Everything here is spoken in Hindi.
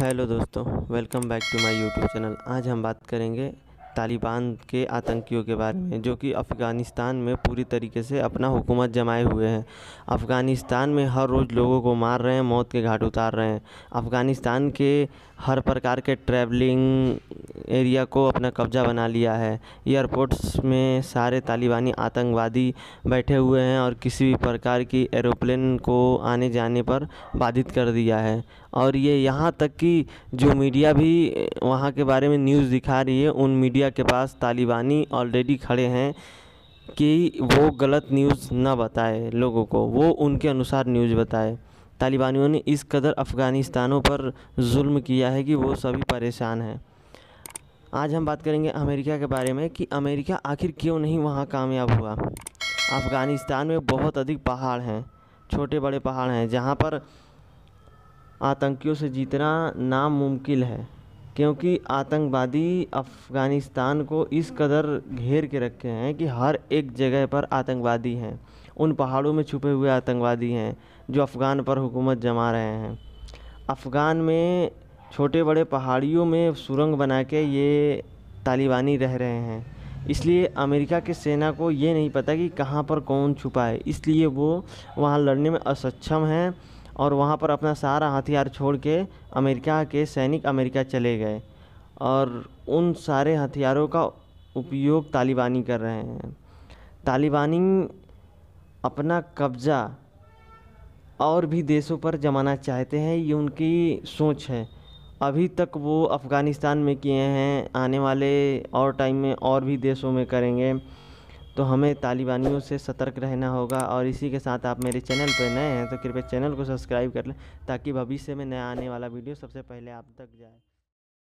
हेलो दोस्तों welcome back to my YouTube channel. आज हम बात करेंगे तालिबान के आतंकियों के बारे में, जो कि अफ़गानिस्तान में पूरी तरीके से अपना हुकूमत जमाए हुए हैं। अफ़गानिस्तान में हर रोज़ लोगों को मार रहे हैं, मौत के घाट उतार रहे हैं। अफ़गानिस्तान के हर प्रकार के ट्रैवलिंग एरिया को अपना कब्ज़ा बना लिया है। एयरपोर्ट्स में सारे तालिबानी आतंकवादी बैठे हुए हैं और किसी भी प्रकार की एरोप्लेन को आने जाने पर बाधित कर दिया है। और ये यहाँ तक कि जो मीडिया भी वहाँ के बारे में न्यूज़ दिखा रही है, उन मीडिया के पास तालिबानी ऑलरेडी खड़े हैं कि वो गलत न्यूज़ ना बताए लोगों को, वो उनके अनुसार न्यूज़ बताए। तालिबानियों ने इस कदर अफ़गानिस्तानों पर जुल्म किया है कि वो सभी परेशान हैं। आज हम बात करेंगे अमेरिका के बारे में कि अमेरिका आखिर क्यों नहीं वहाँ कामयाब हुआ? अफ़गानिस्तान में बहुत अधिक पहाड़ हैं छोटे बड़े पहाड़ हैं, जहाँ पर आतंकियों से जीतना नामुमकिन है। क्योंकि आतंकवादी अफ़गानिस्तान को इस कदर घेर के रखे हैं कि हर एक जगह पर आतंकवादी हैं। उन पहाड़ों में छुपे हुए आतंकवादी हैं, जो अफ़गान पर हुकूमत जमा रहे हैं। अफ़गान में छोटे बड़े पहाड़ियों में सुरंग बना के ये तालिबानी रह रहे हैं। इसलिए अमेरिका की सेना को ये नहीं पता कि कहाँ पर कौन छुपा है। इसलिए वो वहाँ लड़ने में असक्षम हैं। और वहाँ पर अपना सारा हथियार छोड़ के अमेरिका के सैनिक अमेरिका चले गए और उन सारे हथियारों का उपयोग तालिबानी कर रहे हैं। तालिबानी अपना कब्ज़ा और भी देशों पर जमाना चाहते हैं, ये उनकी सोच है। अभी तक वो अफ़गानिस्तान में किए हैं, आने वाले और टाइम में और भी देशों में करेंगे। तो हमें तालिबानियों से सतर्क रहना होगा और इसी के साथ आप मेरे चैनल पर नए हैं तो कृपया चैनल को सब्सक्राइब कर लें ताकि भविष्य में नया आने वाला वीडियो सबसे पहले आप तक जाए।